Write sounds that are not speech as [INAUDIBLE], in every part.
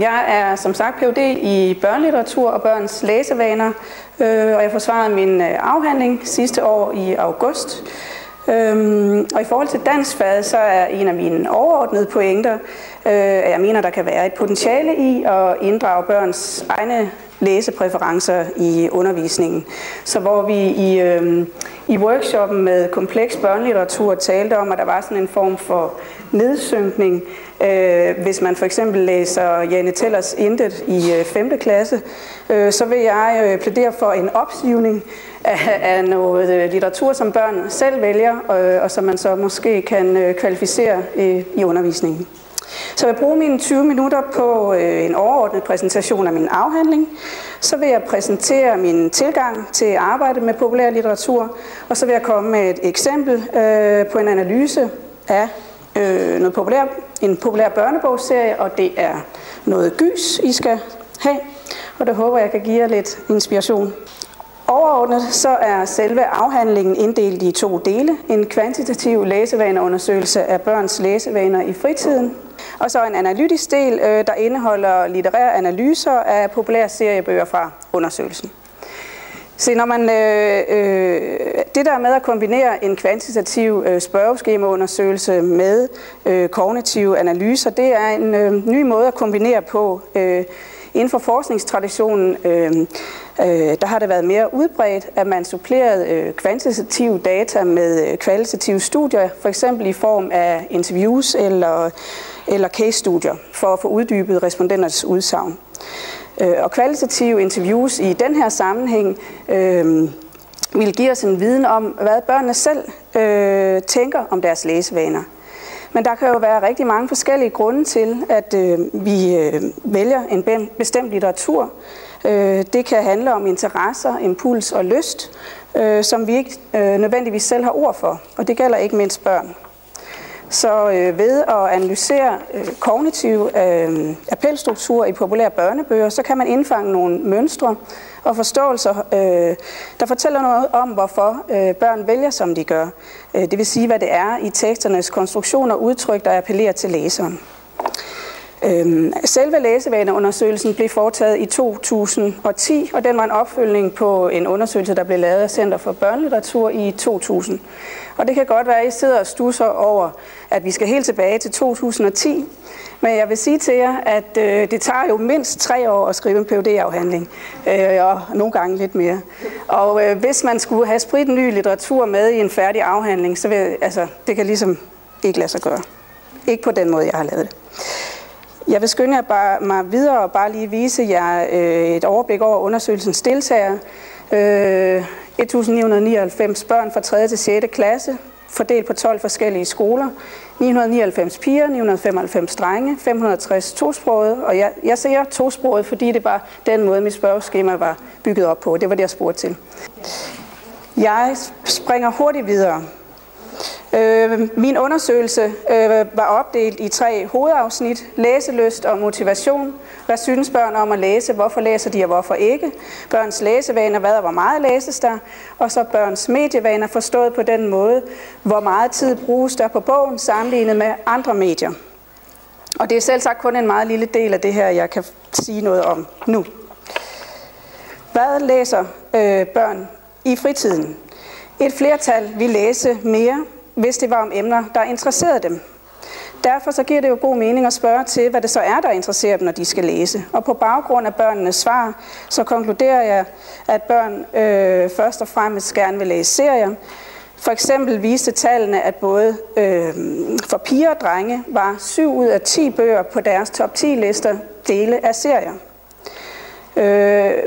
Jeg er som sagt Ph.D. i børnelitteratur og børns læsevaner, øh, og jeg forsvarede min øh, afhandling sidste år i august. Øhm, og i forhold til dansfaget, så er en af mine overordnede pointer, øh, at jeg mener, der kan være et potentiale i at inddrage børns egne læsepræferencer i undervisningen. Så hvor vi i, øh, i workshoppen med kompleks børnelitteratur talte om, at der var sådan en form for nedsynkning, øh, hvis man for eksempel læser Jane Tellers Intet i øh, 5. klasse, øh, så vil jeg øh, plædere for en opsivning af, af noget øh, litteratur, som børn selv vælger, øh, og som man så måske kan øh, kvalificere øh, i undervisningen. Så jeg bruger mine 20 minutter på øh, en overordnet præsentation af min afhandling. Så vil jeg præsentere min tilgang til arbejdet med populær litteratur, og så vil jeg komme med et eksempel øh, på en analyse af øh, noget populær, en populær børnebogsserie, og det er noget gys, I skal have. Og det håber jeg kan give jer lidt inspiration. Overordnet så er selve afhandlingen inddelt i to dele. En kvantitativ læsevaneundersøgelse af børns læsevaner i fritiden, og så en analytisk del, øh, der indeholder litterære analyser af populære seriebøger fra undersøgelsen. Se, når man, øh, øh, det der med at kombinere en kvantitativ øh, spørgeskemaundersøgelse med øh, kognitive analyser, det er en øh, ny måde at kombinere på. Øh, inden for forskningstraditionen, øh, øh, der har det været mere udbredt, at man supplerede øh, kvantitative data med øh, kvalitative studier, for eksempel i form af interviews eller, eller case-studier, for at få uddybet respondenternes udsagn. Øh, og kvalitative interviews i den her sammenhæng øh, vil give os en viden om, hvad børnene selv øh, tænker om deres læsevaner. Men der kan jo være rigtig mange forskellige grunde til, at øh, vi øh, vælger en bestemt litteratur. Øh, det kan handle om interesser, impuls og lyst, øh, som vi ikke øh, nødvendigvis selv har ord for. Og det gælder ikke mindst børn. Så øh, ved at analysere øh, kognitive øh, appelstrukturer i populære børnebøger, så kan man indfange nogle mønstre og forståelser, øh, der fortæller noget om, hvorfor øh, børn vælger, som de gør. Øh, det vil sige, hvad det er i teksternes konstruktion og udtryk, der appellerer til læseren. Øhm, selve læsevaneundersøgelsen blev foretaget i 2010, og den var en opfølgning på en undersøgelse, der blev lavet af Center for Børnelitteratur i 2000. Og det kan godt være, at I sidder og stusser over, at vi skal helt tilbage til 2010. Men jeg vil sige til jer, at øh, det tager jo mindst tre år at skrive en phd afhandling øh, og nogle gange lidt mere. Og øh, hvis man skulle have spredt ny litteratur med i en færdig afhandling, så vil altså, det kan ligesom ikke lade sig gøre. Ikke på den måde, jeg har lavet det. Jeg vil skynde jer bare, mig videre og bare lige vise jer øh, et overblik over undersøgelsens deltagere. Øh, 1999 børn fra 3. til 6. klasse, fordelt på 12 forskellige skoler. 999 piger, 995 drenge, 560 tosprogede, og jeg, jeg siger tosproget, fordi det var den måde, mit spørgeskema var bygget op på. Det var det, jeg spurgte til. Jeg springer hurtigt videre. Øh, min undersøgelse øh, var opdelt i tre hovedafsnit. Læselyst og motivation. Hvad synes børn om at læse? Hvorfor læser de og hvorfor ikke? Børns læsevaner, hvad og hvor meget læses der? Og så børns medievaner forstået på den måde, hvor meget tid bruges der på bogen sammenlignet med andre medier. Og det er selv sagt kun en meget lille del af det her, jeg kan sige noget om nu. Hvad læser øh, børn i fritiden? Et flertal vil læse mere, hvis det var om emner, der interesserede dem. Derfor så giver det jo god mening at spørge til, hvad det så er, der interesserer dem, når de skal læse. Og på baggrund af børnenes svar, så konkluderer jeg, at børn øh, først og fremmest gerne vil læse serier. For eksempel viste tallene, at både øh, for piger og drenge var 7 ud af 10 bøger på deres top 10 lister dele af serier. Øh,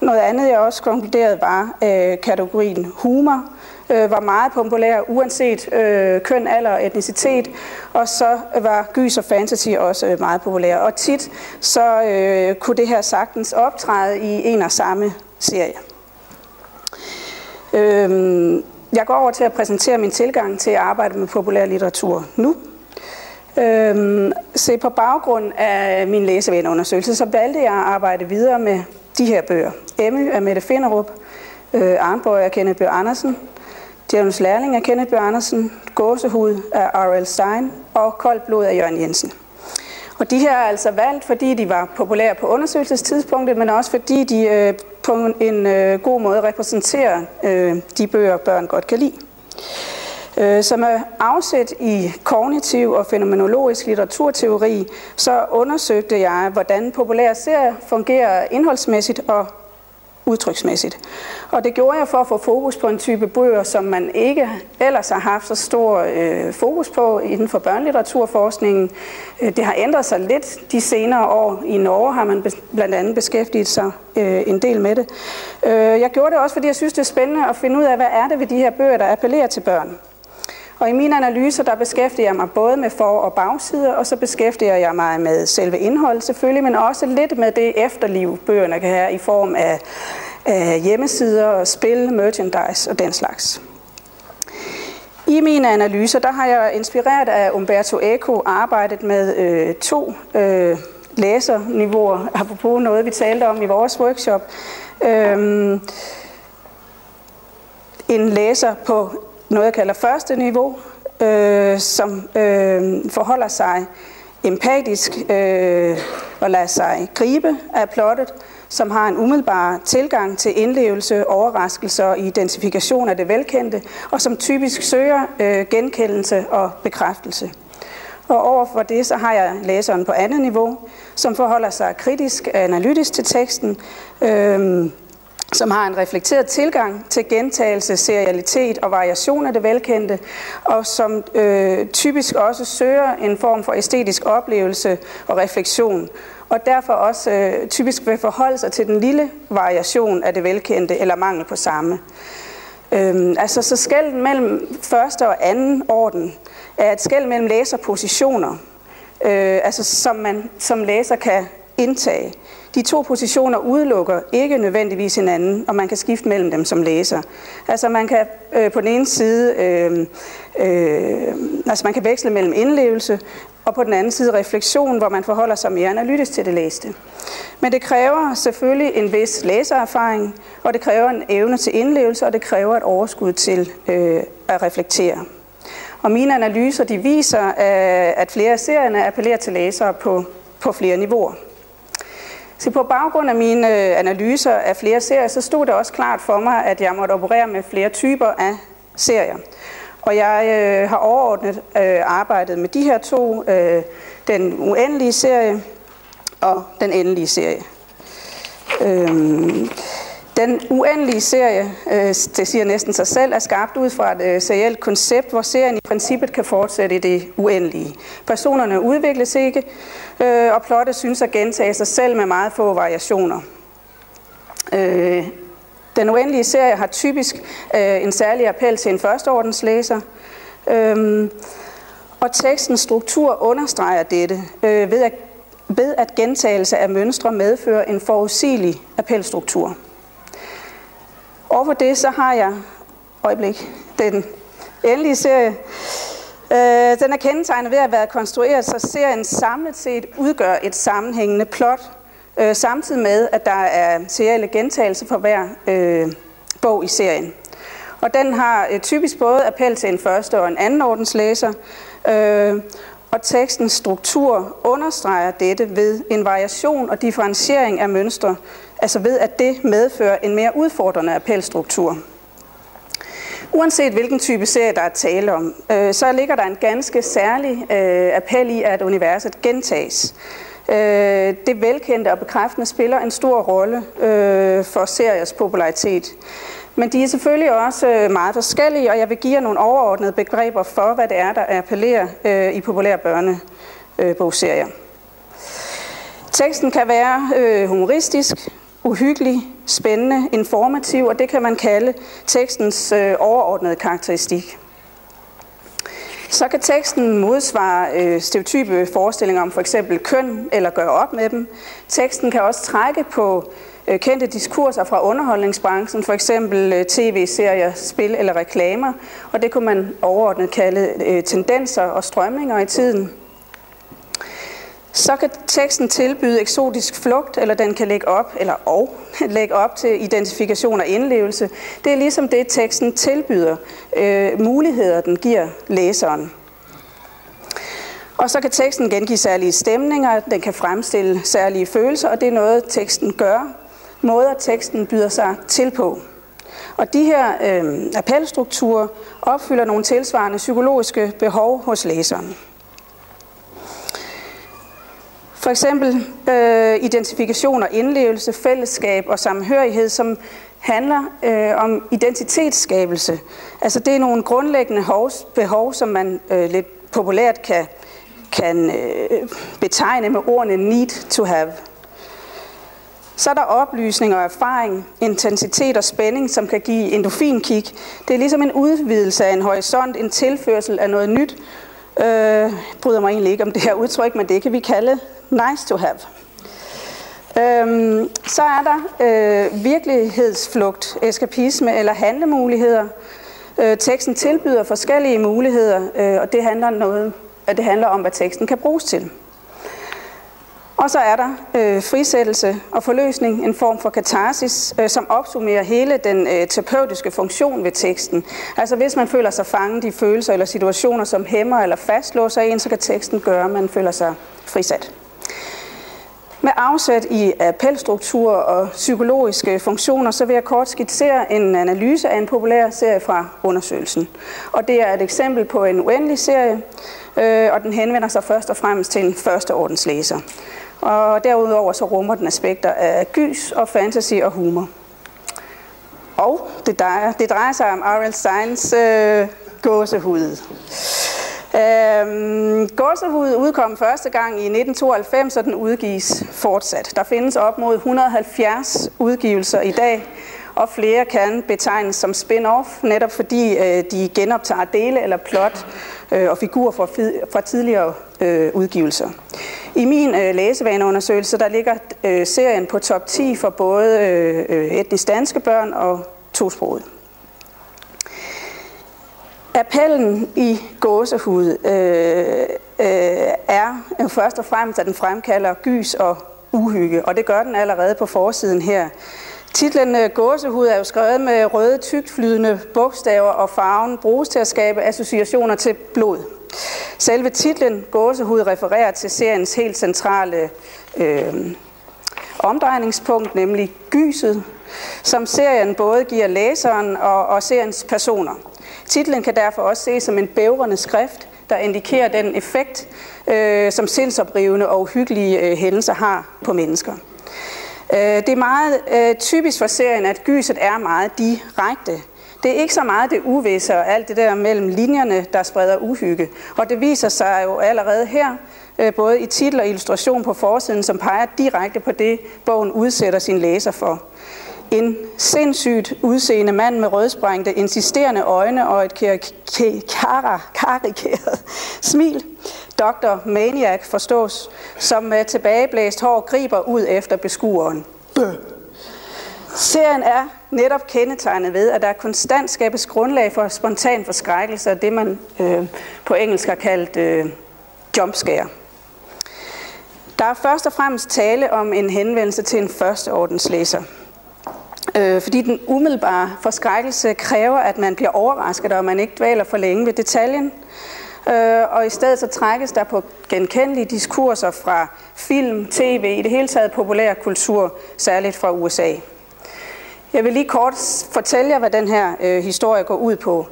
noget andet, jeg også konkluderede, var øh, kategorien humor, øh, var meget populær, uanset øh, køn, alder og etnicitet. Og så var gys og fantasy også øh, meget populær. Og tit så øh, kunne det her sagtens optræde i en og samme serie. Øh, jeg går over til at præsentere min tilgang til at arbejde med populær litteratur nu. Øhm, se på baggrund af min læsevenundersøgelse, så valgte jeg at arbejde videre med de her bøger. Emmy af Mette Finderup, øh, Arnborg af Kenneth Bjørn Andersen, Djævnens Lærling af Kenneth Bjørn Andersen, Gåsehud af R.L. Stein og Koldt Blod af Jørgen Jensen. Og de her er altså valgt, fordi de var populære på undersøgelsestidspunktet, men også fordi de øh, på en øh, god måde repræsenterer øh, de bøger, børn godt kan lide. Øh, som er afsæt i kognitiv og fænomenologisk litteraturteori, så undersøgte jeg, hvordan populære serier fungerer indholdsmæssigt og udtryksmæssigt. Og det gjorde jeg for at få fokus på en type bøger, som man ikke ellers har haft så stor øh, fokus på inden for børnelitteraturforskningen. Øh, det har ændret sig lidt de senere år. I Norge har man blandt andet beskæftiget sig øh, en del med det. Øh, jeg gjorde det også, fordi jeg synes, det er spændende at finde ud af, hvad er det ved de her bøger, der appellerer til børn. Og i mine analyser, der beskæftiger jeg mig både med for- og bagsider, og så beskæftiger jeg mig med selve indholdet selvfølgelig, men også lidt med det efterliv, bøgerne kan have i form af, af hjemmesider, spil, merchandise og den slags. I mine analyser, der har jeg inspireret af Umberto Eco arbejdet med øh, to øh, læserniveauer, apropos noget, vi talte om i vores workshop. Øhm, en læser på noget, jeg kalder første niveau, øh, som øh, forholder sig empatisk øh, og lader sig gribe af plottet, som har en umiddelbar tilgang til indlevelse, overraskelse og identifikation af det velkendte, og som typisk søger øh, genkendelse og bekræftelse. Og overfor det, så har jeg læseren på andet niveau, som forholder sig kritisk analytisk til teksten, øh, som har en reflekteret tilgang til gentagelse, serialitet og variation af det velkendte, og som øh, typisk også søger en form for æstetisk oplevelse og refleksion, og derfor også øh, typisk vil forholde sig til den lille variation af det velkendte eller mangel på samme. Øhm, altså så skæld mellem første og anden orden er et skæld mellem læserpositioner, øh, altså som man som læser kan indtage. De to positioner udelukker ikke nødvendigvis hinanden, og man kan skifte mellem dem som læser. Altså man kan øh, på den ene side, øh, øh, altså man kan veksle mellem indlevelse, og på den anden side refleksion, hvor man forholder sig mere analytisk til det læste. Men det kræver selvfølgelig en vis læsererfaring, og det kræver en evne til indlevelse, og det kræver et overskud til øh, at reflektere. Og mine analyser de viser, øh, at flere af serierne appellerer til læsere på, på flere niveauer. Så på baggrund af mine øh, analyser af flere serier, så stod det også klart for mig, at jeg måtte operere med flere typer af serier. Og jeg øh, har overordnet øh, arbejdet med de her to, øh, den uendelige serie og den endelige serie. Øhm, den uendelige serie, øh, det siger næsten sig selv, er skabt ud fra et øh, serielt koncept, hvor serien i princippet kan fortsætte i det uendelige. Personerne udvikles ikke, øh, og plottet synes at gentage sig selv med meget få variationer. Øh, den uendelige serie har typisk øh, en særlig appel til en førsteordenslæser, øh, og tekstens struktur understreger dette øh, ved, at, ved at gentagelse af mønstre medfører en forudsigelig appelstruktur. Overfor det så har jeg, øjeblik, den endelige serie, Øh, den er kendetegnet ved at være konstrueret, så serien samlet set udgør et sammenhængende plot, øh, samtidig med, at der er serielle gentagelser for hver øh, bog i serien. Og den har øh, typisk både appel til en første og en anden ordens læser, øh, og tekstens struktur understreger dette ved en variation og differentiering af mønstre, altså ved at det medfører en mere udfordrende appelstruktur. Uanset hvilken type serie der er tale om, øh, så ligger der en ganske særlig øh, appel i, at universet gentages. Øh, det velkendte og bekræftende spiller en stor rolle øh, for seriers popularitet. Men de er selvfølgelig også øh, meget forskellige, og jeg vil give jer nogle overordnede begreber for, hvad det er, der appellerer øh, i populære børnebogserier. Øh, Teksten kan være øh, humoristisk, uhyggelig, spændende, informativ, og det kan man kalde tekstens øh, overordnede karakteristik. Så kan teksten modsvare øh, stereotype forestillinger om for eksempel køn eller gøre op med dem. Teksten kan også trække på øh, kendte diskurser fra underholdningsbranchen, for eksempel øh, tv-serier, spil eller reklamer, og det kunne man overordnet kalde øh, tendenser og strømninger i tiden. Så kan teksten tilbyde eksotisk flugt, eller den kan lægge op, eller og, [LAUGHS] lægge op til identifikation og indlevelse. Det er ligesom det, teksten tilbyder, øh, muligheder, den giver læseren. Og så kan teksten gengive særlige stemninger, den kan fremstille særlige følelser, og det er noget, teksten gør. Måder teksten byder sig til på. Og de her øh, appelstrukturer opfylder nogle tilsvarende psykologiske behov hos læseren. For eksempel øh, identifikation og indlevelse, fællesskab og samhørighed, som handler øh, om identitetsskabelse. Altså det er nogle grundlæggende behov, som man øh, lidt populært kan, kan øh, betegne med ordene need to have. Så er der oplysning og erfaring, intensitet og spænding, som kan give endofinkick. Det er ligesom en udvidelse af en horisont, en tilførsel af noget nyt. Øh, bryder mig egentlig ikke om det her udtryk, men det kan vi kalde nice to have. Øhm, så er der øh, virkelighedsflugt, eskapisme eller handlemuligheder. Øh, teksten tilbyder forskellige muligheder, øh, og det handler, noget, det handler om, hvad teksten kan bruges til. Og så er der øh, frisættelse og forløsning, en form for katarsis, øh, som opsummerer hele den øh, terapeutiske funktion ved teksten. Altså hvis man føler sig fanget i følelser eller situationer, som hæmmer eller fastlåser en, så kan teksten gøre, at man føler sig frisat. Med afsæt i appelstruktur og psykologiske funktioner, så vil jeg kort skitsere en analyse af en populær serie fra undersøgelsen. Og det er et eksempel på en uendelig serie, øh, og den henvender sig først og fremmest til en førsteordens læser. Og derudover så rummer den aspekter af gys og fantasy og humor. Og det drejer, det drejer sig om R.L. Steins øh, gåsehud. Øhm, Gåsehud udkom første gang i 1992, og den udgives fortsat. Der findes op mod 170 udgivelser i dag, og flere kan betegnes som spin-off, netop fordi øh, de genoptager dele eller plot øh, og figurer fra, fra tidligere øh, udgivelser. I min øh, læsevaneundersøgelse, der ligger øh, serien på top 10 for både øh, øh, etnisk danske børn og tosproget. Appellen i gåsehud øh, øh, er jo først og fremmest, at den fremkalder gys og uhygge, og det gør den allerede på forsiden her. Titlen øh, Gåsehud er jo skrevet med røde, tygtflydende bogstaver, og farven bruges til at skabe associationer til blod. Selve titlen Gåsehud refererer til seriens helt centrale øh, omdrejningspunkt, nemlig gyset, som serien både giver læseren og, og seriens personer. Titlen kan derfor også ses som en bævrende skrift, der indikerer den effekt, øh, som sindsoprivende og uhyggelige øh, hændelser har på mennesker. Øh, det er meget øh, typisk for serien, at gyset er meget direkte. Det er ikke så meget det uvisse og alt det der mellem linjerne, der spreder uhygge. Og det viser sig jo allerede her, øh, både i titel og illustration på forsiden, som peger direkte på det, bogen udsætter sin læser for. En sindssygt udseende mand med rødsprængte, insisterende øjne og et karikeret smil. Dr. Maniac forstås, som med tilbageblæst hår griber ud efter beskueren. Bøh. Serien er netop kendetegnet ved, at der konstant skabes grundlag for spontan forskrækkelse, det man øh, på engelsk har kaldt øh, jumpscare. Der er først og fremmest tale om en henvendelse til en førsteordenslæser. Øh, fordi den umiddelbare forskrækkelse kræver, at man bliver overrasket, og man ikke dvæler for længe ved detaljen. Øh, og i stedet så trækkes der på genkendelige diskurser fra film, tv, i det hele taget populær kultur, særligt fra USA. Jeg vil lige kort fortælle jer, hvad den her øh, historie går ud på.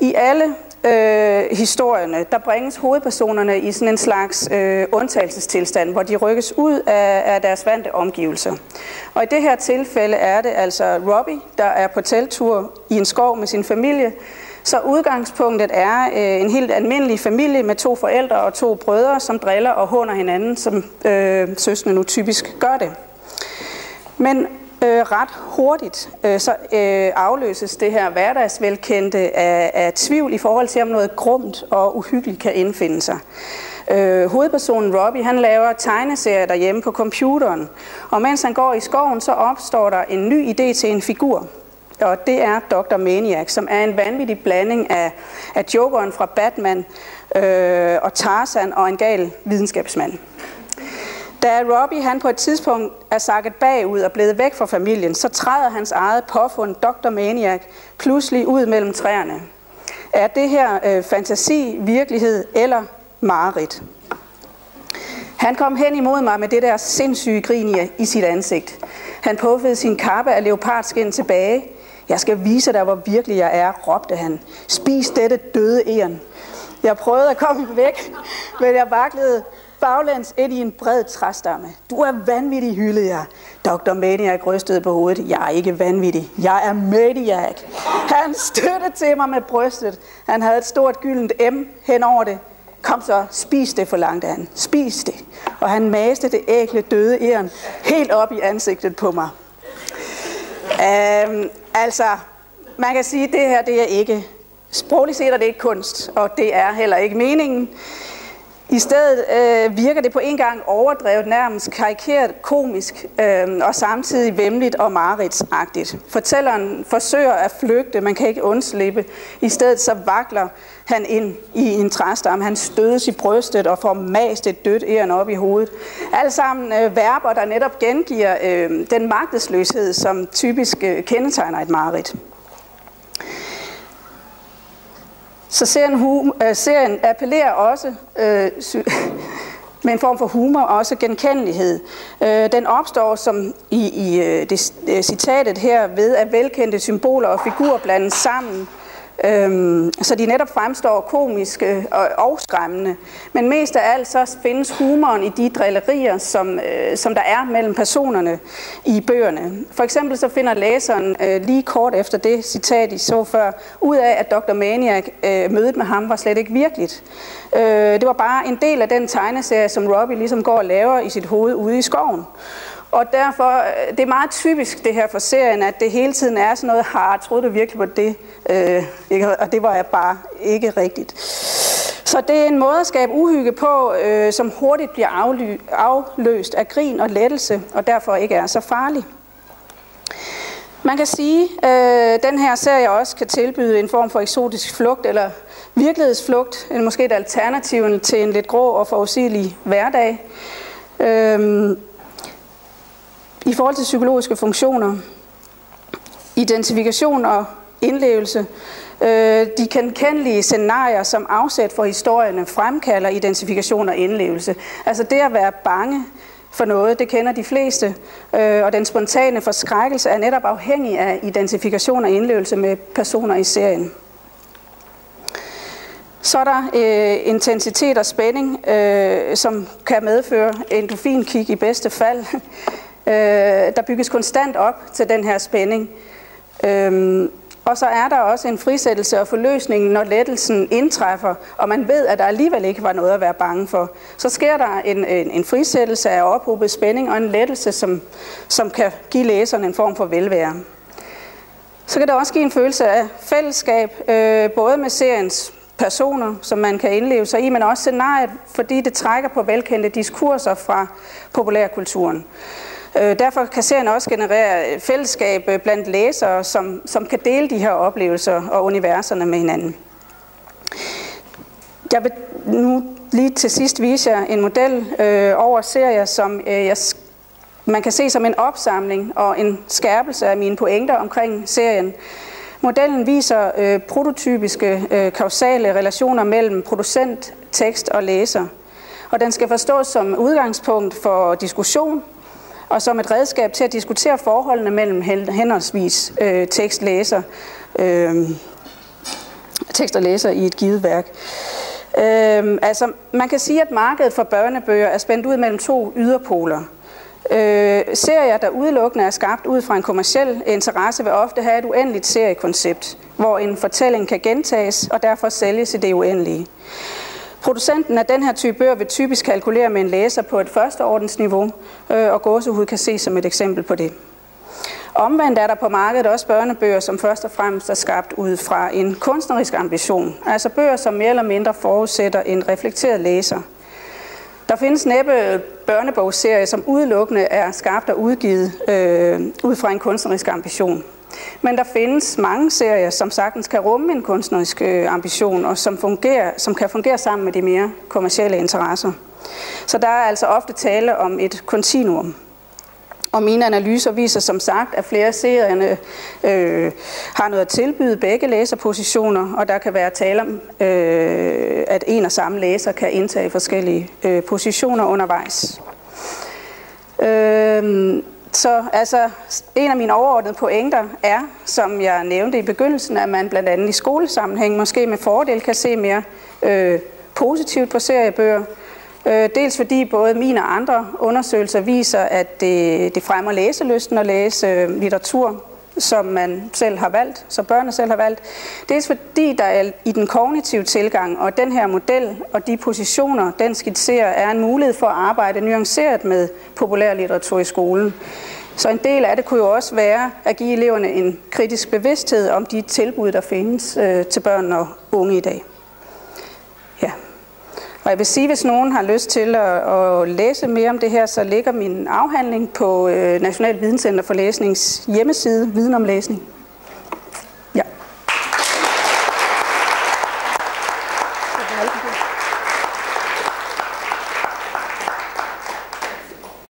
I alle øh, historierne, der bringes hovedpersonerne i sådan en slags øh, undtagelsestilstand, hvor de rykkes ud af, af deres vante omgivelser. Og i det her tilfælde er det altså Robbie, der er på teltur i en skov med sin familie. Så udgangspunktet er øh, en helt almindelig familie med to forældre og to brødre, som driller og håner hinanden, som øh, søskende nu typisk gør det. Men øh, ret hurtigt, øh, så øh, afløses det her hverdagsvelkendte af, af tvivl i forhold til, om noget grumt og uhyggeligt kan indfinde sig. Øh, hovedpersonen Robbie, han laver tegneserier derhjemme på computeren, og mens han går i skoven, så opstår der en ny idé til en figur. Og det er Dr. Maniac, som er en vanvittig blanding af, af Jokeren fra Batman øh, og Tarzan og en gal videnskabsmand. Da Robbie han på et tidspunkt er sakket bagud og blevet væk fra familien, så træder hans eget påfund Dr. Maniac pludselig ud mellem træerne. Er det her øh, fantasi, virkelighed eller mareridt? Han kom hen imod mig med det der sindssyge grin i, sit ansigt. Han puffede sin kappe af leopardskin tilbage. Jeg skal vise dig, hvor virkelig jeg er, råbte han. Spis dette døde æren. Jeg prøvede at komme væk, men jeg vaklede baglæns ind i en bred træstamme. Du er vanvittig, hyldede jeg. Dr. Maniac rystede på hovedet. Jeg er ikke vanvittig. Jeg er Maniac. Han støttede til mig med brystet. Han havde et stort gyldent M hen over det. Kom så, spis det, forlangte han. Spis det. Og han maste det ægle døde æren helt op i ansigtet på mig. Øhm, altså, man kan sige, at det her det er ikke, sprogligt set er det ikke kunst, og det er heller ikke meningen. I stedet øh, virker det på en gang overdrevet, nærmest karikeret, komisk øh, og samtidig vemmeligt og mareridsagtigt. Fortælleren forsøger at flygte, man kan ikke undslippe. I stedet så vakler han ind i en træstam. Han stødes i brystet og får mast et dødt æren op i hovedet. Alt sammen øh, verber, der netop gengiver øh, den magtesløshed, som typisk øh, kendetegner et mareridt. Så serien, hum, øh, serien appellerer også øh, [LAUGHS] med en form for humor og også genkendelighed. Øh, den opstår som i, i øh, det, det, citatet her ved, at velkendte symboler og figurer blandes sammen Øhm, så de netop fremstår komiske og, og skræmmende. Men mest af alt så findes humoren i de drillerier, som, øh, som der er mellem personerne i bøgerne. For eksempel så finder læseren øh, lige kort efter det citat, I så før, ud af, at Dr. Maniac øh, mødet med ham var slet ikke virkeligt. Øh, det var bare en del af den tegneserie, som Robbie ligesom går og laver i sit hoved ude i skoven. Og derfor, øh, det er meget typisk det her for serien, at det hele tiden er sådan noget, har troede du virkelig på det? Øh, og det var jeg bare ikke rigtigt. Så det er en måde at skabe uhygge på, øh, som hurtigt bliver afly- afløst af grin og lettelse, og derfor ikke er så farlig. Man kan sige, at øh, den her serie også kan tilbyde en form for eksotisk flugt, eller virkelighedsflugt, eller måske et alternativ til en lidt grå og forudsigelig hverdag. Øh, i forhold til psykologiske funktioner, identifikation og indlevelse, øh, de kendelige scenarier, som afsæt for historierne, fremkalder identifikation og indlevelse. Altså det at være bange for noget, det kender de fleste, øh, og den spontane forskrækkelse er netop afhængig af identifikation og indlevelse med personer i serien. Så er der øh, intensitet og spænding, øh, som kan medføre endofinkick i bedste fald. Øh, der bygges konstant op til den her spænding. Øh, og så er der også en frisættelse og forløsning, når lettelsen indtræffer, og man ved, at der alligevel ikke var noget at være bange for. Så sker der en, en, en frisættelse af ophobet spænding og en lettelse, som, som kan give læseren en form for velvære. Så kan der også give en følelse af fællesskab, øh, både med seriens personer, som man kan indleve sig i, men også scenariet, fordi det trækker på velkendte diskurser fra populærkulturen. Øh, derfor kan serien også generere fællesskab øh, blandt læsere, som, som kan dele de her oplevelser og universerne med hinanden. Jeg vil nu lige til sidst vise jer en model øh, over serier, som øh, jeg, man kan se som en opsamling og en skærpelse af mine pointer omkring serien. Modellen viser øh, prototypiske øh, kausale relationer mellem producent, tekst og læser. Og den skal forstås som udgangspunkt for diskussion, og som et redskab til at diskutere forholdene mellem henholdsvis øh, tekstlæser, øh, tekst og læser i et givet værk. Øh, altså, man kan sige, at markedet for børnebøger er spændt ud mellem to yderpoler. Øh, serier, der udelukkende er skabt ud fra en kommersiel interesse, vil ofte have et uendeligt seriekoncept, hvor en fortælling kan gentages og derfor sælges i det uendelige. Producenten af den her type bøger vil typisk kalkulere med en læser på et førsteordensniveau, øh, og gåsehud kan ses som et eksempel på det. Omvendt er der på markedet også børnebøger, som først og fremmest er skabt ud fra en kunstnerisk ambition. Altså bøger, som mere eller mindre forudsætter en reflekteret læser. Der findes næppe børnebogsserier, som udelukkende er skabt og udgivet øh, ud fra en kunstnerisk ambition. Men der findes mange serier, som sagtens kan rumme en kunstnerisk øh, ambition, og som, fungerer, som kan fungere sammen med de mere kommercielle interesser. Så der er altså ofte tale om et kontinuum. Og mine analyser viser som sagt, at flere serierne øh, har noget at tilbyde begge læserpositioner, og der kan være tale om, øh, at en og samme læser kan indtage forskellige øh, positioner undervejs. Øh, så altså, en af mine overordnede pointer er, som jeg nævnte i begyndelsen, at man blandt andet i skolesammenhæng måske med fordel kan se mere øh, positivt på seriebøger. Øh, dels fordi både mine og andre undersøgelser viser, at det, det fremmer læselysten at læse øh, litteratur, som man selv har valgt, som børnene selv har valgt. Dels fordi der er i den kognitive tilgang, og den her model og de positioner, den skitserer, er en mulighed for at arbejde nuanceret med populærlitteratur i skolen. Så en del af det kunne jo også være at give eleverne en kritisk bevidsthed om de tilbud, der findes øh, til børn og unge i dag. Og jeg vil sige, hvis nogen har lyst til at, at læse mere om det her, så ligger min afhandling på øh, National Videnscenter for Læsnings hjemmeside, Viden om Læsning.